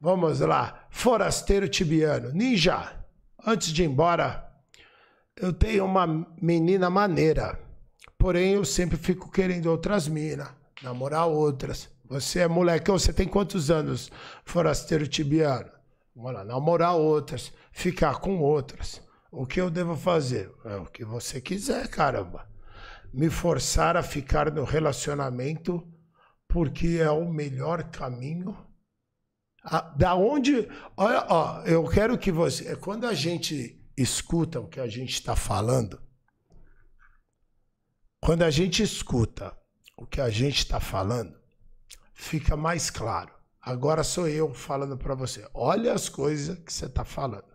Vamos lá. Forasteiro Tibiano. Ninja, antes de ir embora, eu tenho uma menina maneira. Porém, eu sempre fico querendo outras minas, namorar outras. Você é moleque, você tem quantos anos, forasteiro tibiano? Vamos lá, namorar outras, ficar com outras. O que eu devo fazer? É o que você quiser, caramba. Me forçar a ficar no relacionamento porque é o melhor caminho. Ah, da onde. Olha, ó, eu quero que você. Quando a gente escuta o que a gente está falando, quando a gente escuta o que a gente está falando, fica mais claro. Agora sou eu falando para você. Olha as coisas que você está falando.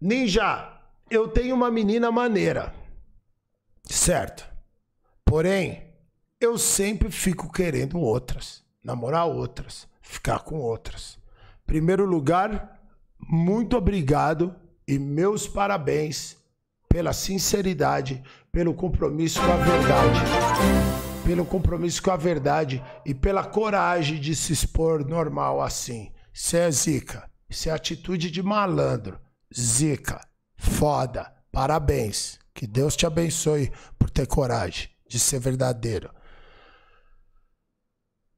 Ninja, eu tenho uma menina maneira. Certo. Porém, eu sempre fico querendo outras, namorar outras, ficar com outras. Primeiro lugar, muito obrigado e meus parabéns pela sinceridade, pelo compromisso com a verdade. Pelo compromisso com a verdade e pela coragem de se expor normal assim. Isso é zica. Isso é atitude de malandro. Zica. Foda. Parabéns. Que Deus te abençoe por ter coragem de ser verdadeiro.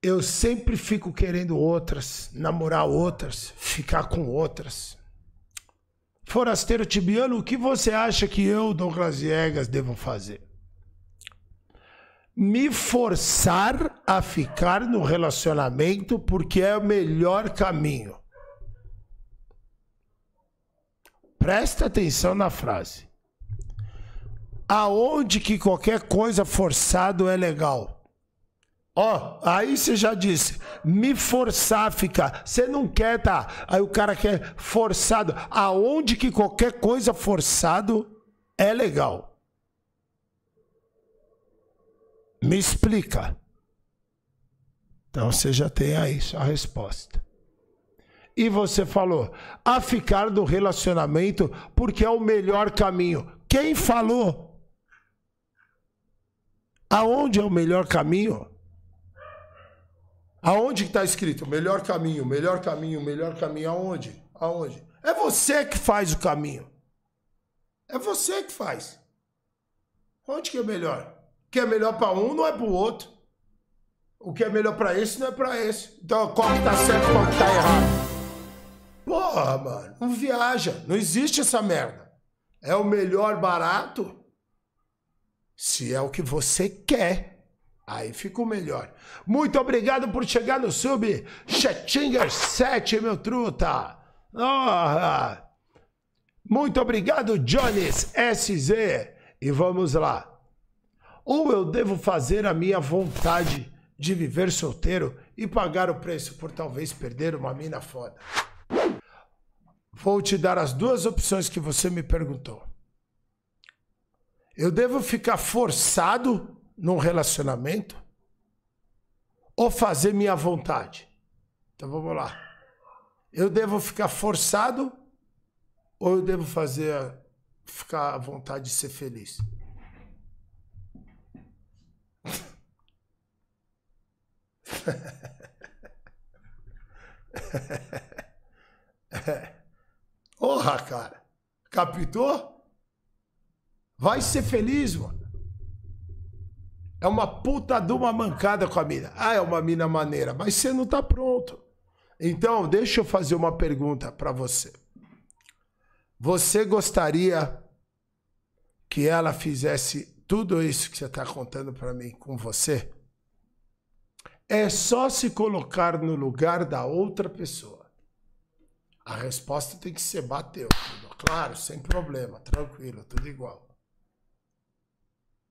Eu sempre fico querendo outras, namorar outras, ficar com outras. Forasteiro Tibiano, o que você acha que eu, Douglas Viegas, devo fazer? Me forçar a ficar no relacionamento porque é o melhor caminho. Presta atenção na frase. Aonde que qualquer coisa forçado é legal? Ó, oh, aí você já disse, me forçar ficar. Você não quer, tá? Aí o cara quer forçado. Aonde que qualquer coisa forçado é legal? Me explica. Então você já tem aí a resposta. E você falou, a ficar no relacionamento porque é o melhor caminho. Quem falou? Aonde é o melhor caminho? Aonde está escrito? Melhor caminho, melhor caminho, melhor caminho. Aonde? Aonde? É você que faz o caminho. É você que faz. Onde que é melhor? O que é melhor para um não é para o outro. O que é melhor para esse não é para esse. Então, qual que tá certo, qual que tá errado? Porra, mano, não viaja. Não existe essa merda. É o melhor barato se é o que você quer. Aí ficou melhor. Muito obrigado por chegar no sub. Chetinger 7, meu truta. Oh, muito obrigado, Jones SZ. E vamos lá. Ou eu devo fazer a minha vontade de viver solteiro e pagar o preço por talvez perder uma mina foda. Vou te dar as duas opções que você me perguntou. Eu devo ficar forçado num relacionamento ou fazer minha vontade? Então vamos lá. Eu devo ficar forçado ou eu devo fazer ficar à vontade de ser feliz? Porra, cara. Captou? Vai ser feliz, mano. É uma puta de uma mancada com a mina. Ah, é uma mina maneira, mas você não tá pronto. Então, deixa eu fazer uma pergunta para você. Você gostaria que ela fizesse tudo isso que você está contando para mim com você? É só se colocar no lugar da outra pessoa. A resposta tem que ser bateu. Claro, sem problema, tranquilo, tudo igual.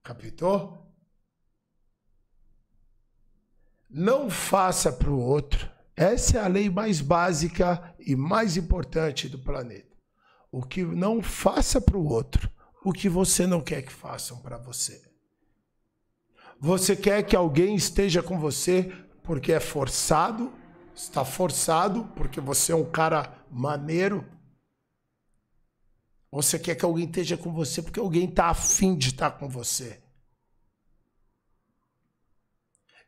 Captou? Não faça para o outro. Essa é a lei mais básica e mais importante do planeta. O que não faça para o outro, o que você não quer que façam para você. Você quer que alguém esteja com você porque é forçado, está forçado porque você é um cara maneiro. Você quer que alguém esteja com você porque alguém está afim de estar com você.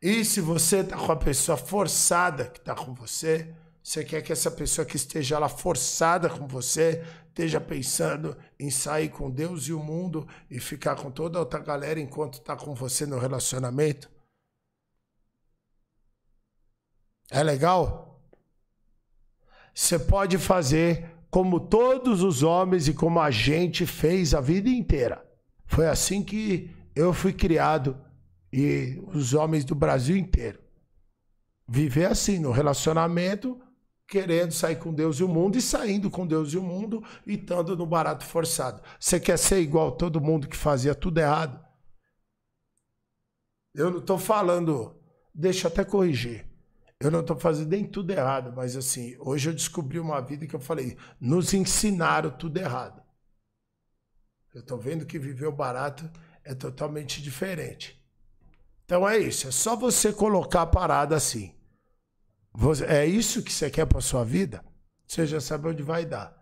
E se você tá com a pessoa forçada que tá com você, você quer que essa pessoa que esteja lá forçada com você esteja pensando em sair com Deus e o mundo e ficar com toda a outra galera enquanto está com você no relacionamento? É legal? Você pode fazer como todos os homens e como a gente fez a vida inteira. Foi assim que eu fui criado e os homens do Brasil inteiro. Viver assim, no relacionamento, querendo sair com Deus e o mundo e saindo com Deus e o mundo e estando no barato forçado. Você quer ser igual todo mundo que fazia tudo errado? Eu não estou falando, deixa eu até corrigir. Eu não estou fazendo nem tudo errado, mas assim, hoje eu descobri uma vida que eu falei, nos ensinaram tudo errado. Eu estou vendo que viver o barato é totalmente diferente. Então é isso, é só você colocar a parada assim. É isso que você quer para sua vida? Você já sabe onde vai dar.